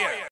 warrior!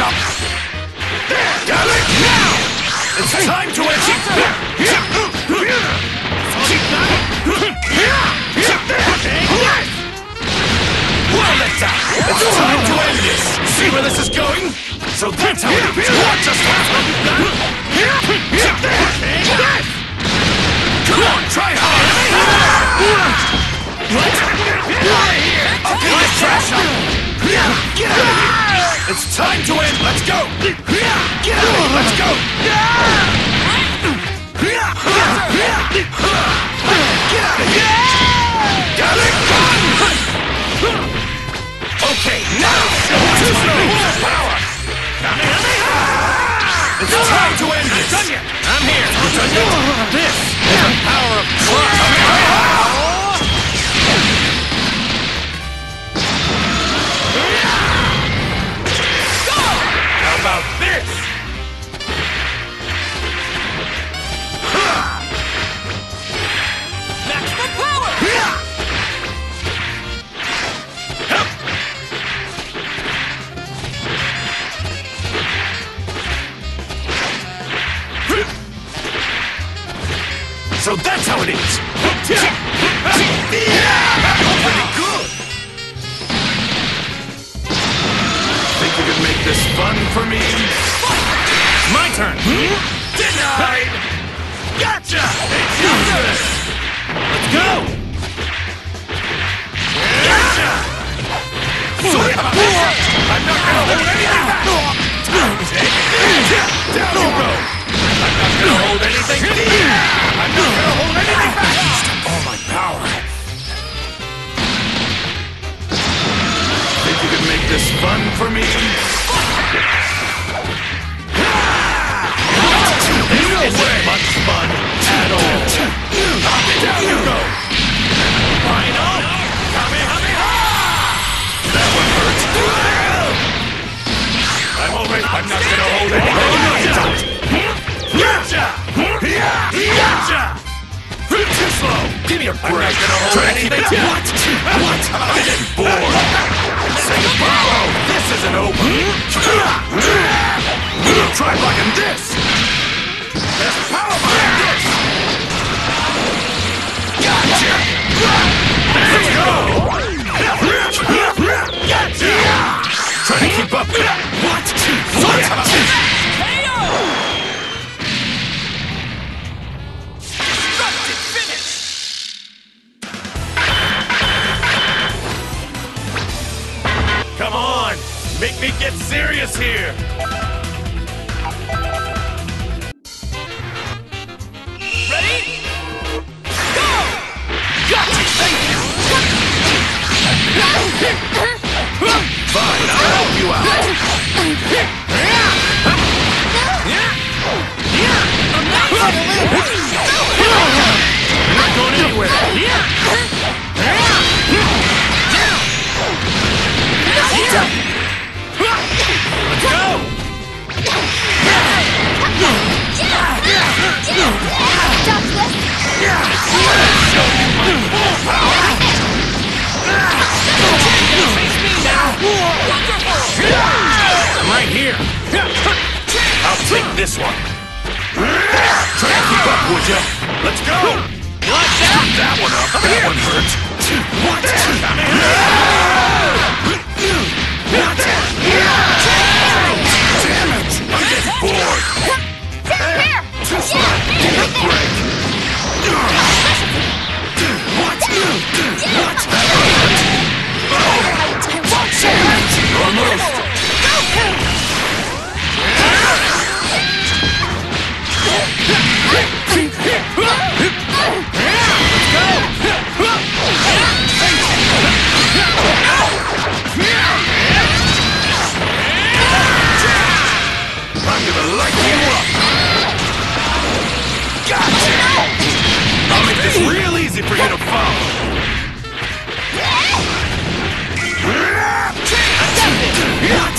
up. Got it. Now, it's time to execute. Well. It's time to end this. See where this is going? So that's how it is. What just happened? Come on, try hard. Let's trash up. Get out of here! It's time to end! Let's go! Get out of! Let's go! Get out of here! Got it! Okay, now! Too slow! Power! It's time to end this! I'm here! This is the power of Denied! Gotcha! It's useless! Let's go! Gotcha! I'm not gonna hold anything back! Down you go! I'm not gonna hold anything I'm not gonna hold anything back! All my power! Think you can make this fun for me? This isn't much fun at all! Down you go! Final! Kamehameha! That one hurts! I'm already... I'm not gonna hold anything! Gotcha! Gotcha! Too slow! Give me a break! I'm not gonna hold anything! What? What? I'm getting bored! Say goodbye! This isn't over! Try blocking this! There's power! Let's go! Gotcha! Try to keep up! This one. Try to keep up, would ya? Let's go! Like that? That one up. That one hurts. What? Damn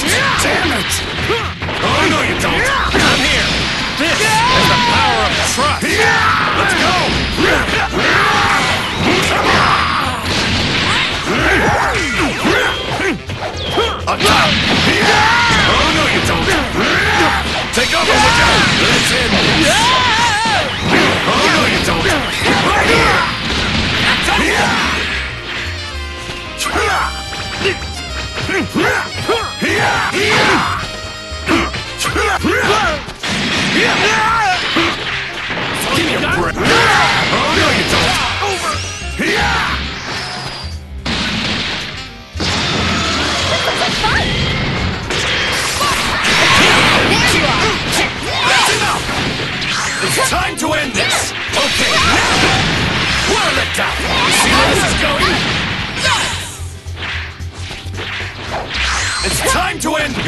Damn it! Oh, no, you don't. I'm here. This is the power of trust. Let's go. Top. Oh, no, you don't.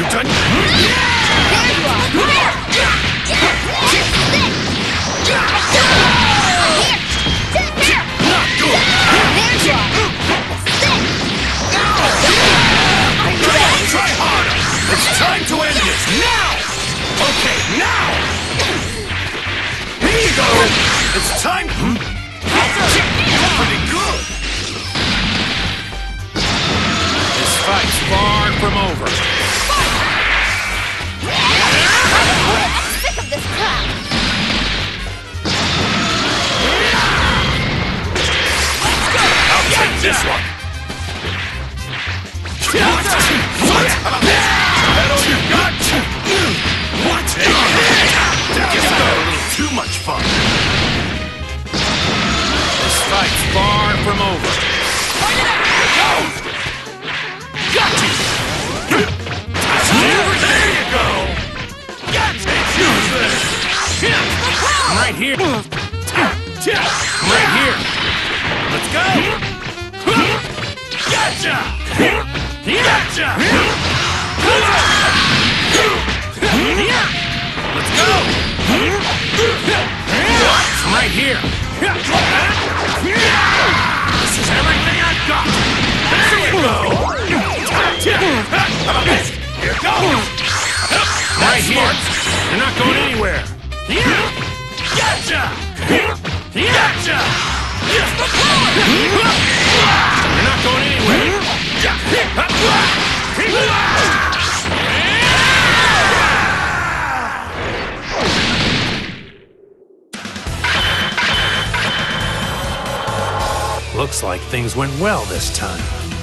You done? It's time to end this now. Okay, now. Here you go. It's time. Pretty good. This fight's far from over. This one. What? What? That all you got? What? That I had a little too much fun. This fight's far from over. Got you! There you go! Gotcha! Use this! I'm right here. Right here. Let's go! Gotcha! Gotcha! Let's go! I'm right here. This is everything I've got. There? Here goes! Right here. You're not going anywhere. Gotcha! Gotcha! You're Looks like things went well this time.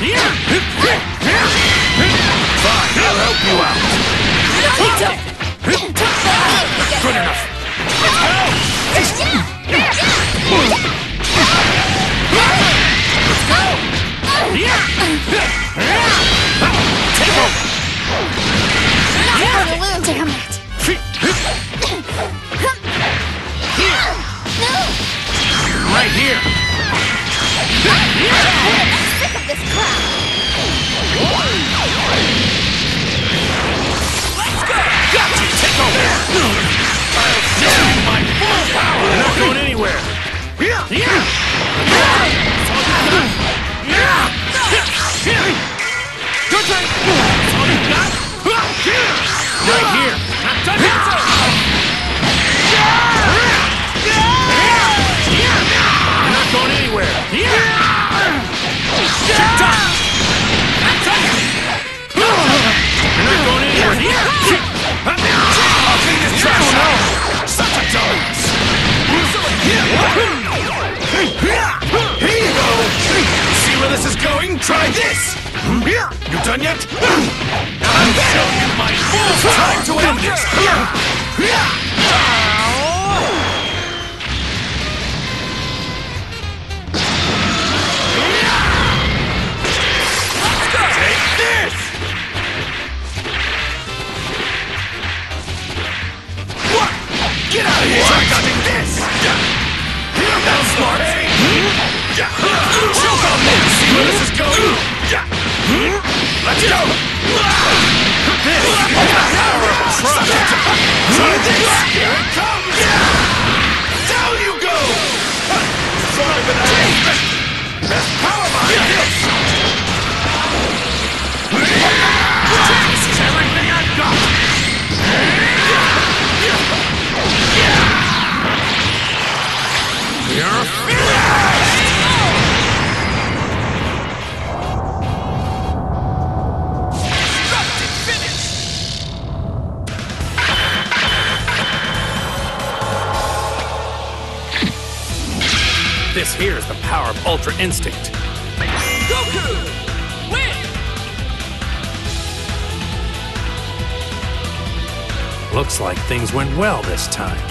Fine, I'll help you out. Good enough. Take over. Damn it! No! Right here. I'll show you my full power! We're not going anywhere! Yeah! Yeah! Yeah! yeah time! This is going? Try this! Hmm? You done yet? I'll show you my full time to end this! Take this! What? Get out of here! Try this! That's smart! Choke on this! See where this is going? Hmm? Let's go! This is! Here it comes! Down you go! Sorry, but There's This here is the power of Ultra Instinct. Goku! Win! Looks like things went well this time.